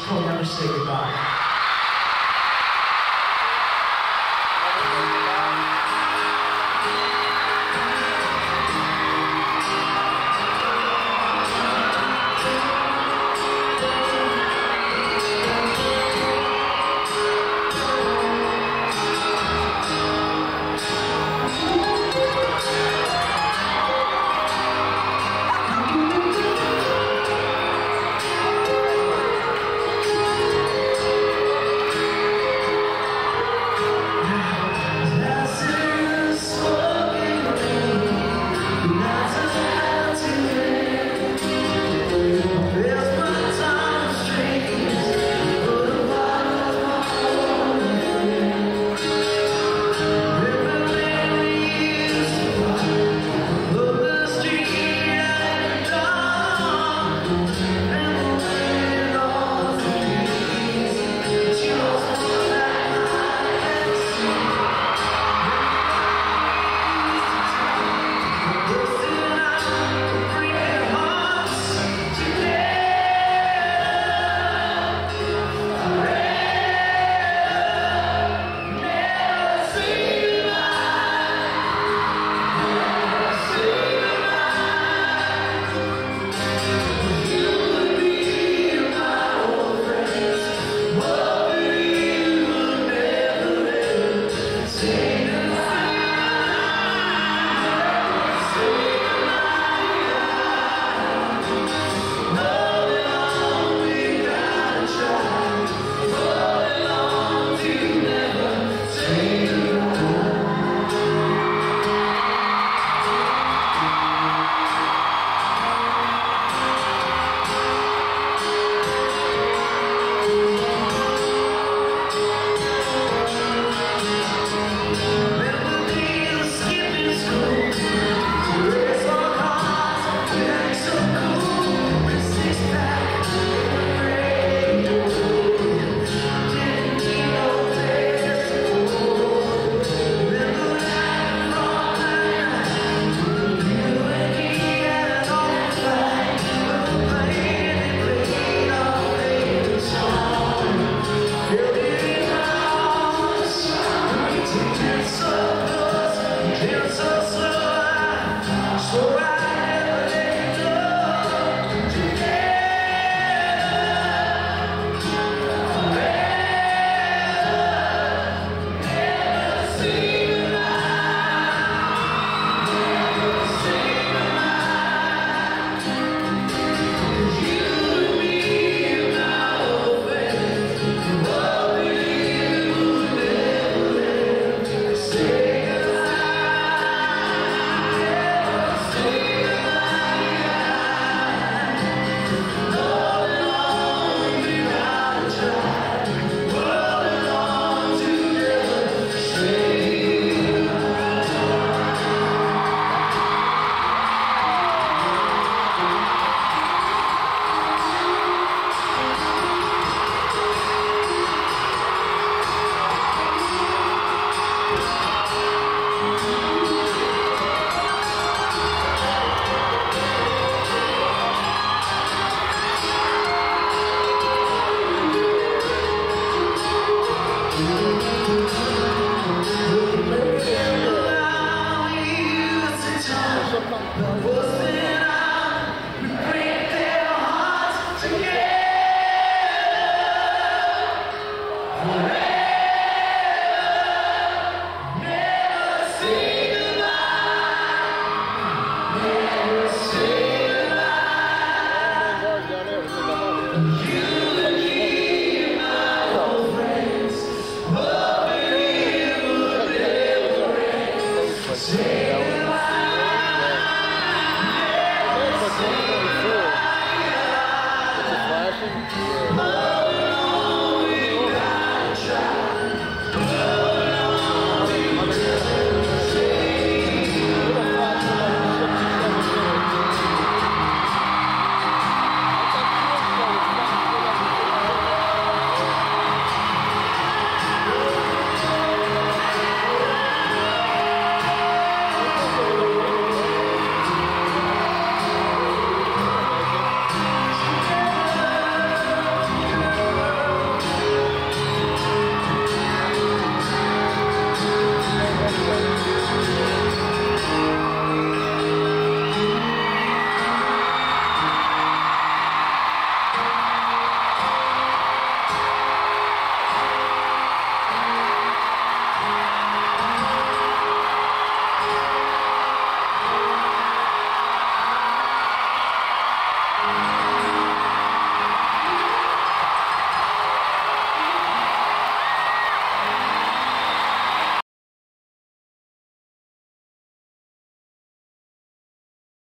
Called Never Say Goodbye. sou campeão. Você